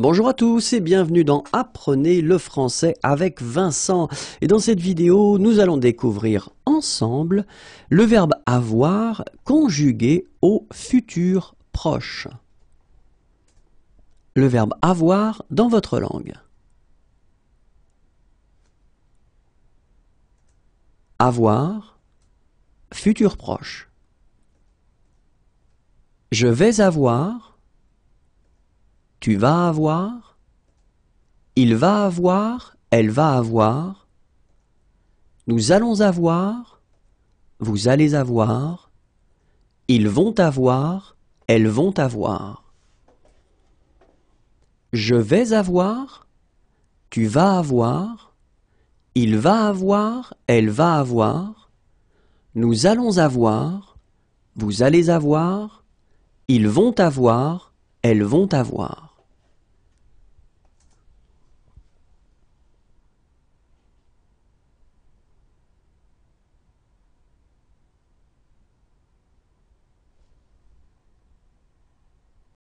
Bonjour à tous et bienvenue dans Apprenez le français avec Vincent. Et dans cette vidéo, nous allons découvrir ensemble le verbe avoir conjugué au futur proche. Le verbe avoir dans votre langue. Avoir, futur proche. Je vais avoir tu vas avoir, il va avoir, elle va avoir, nous allons avoir, vous allez avoir, ils vont avoir, elles vont avoir. Je vais avoir, tu vas avoir, il va avoir, elle va avoir, nous allons avoir, vous allez avoir, ils vont avoir, elles vont avoir.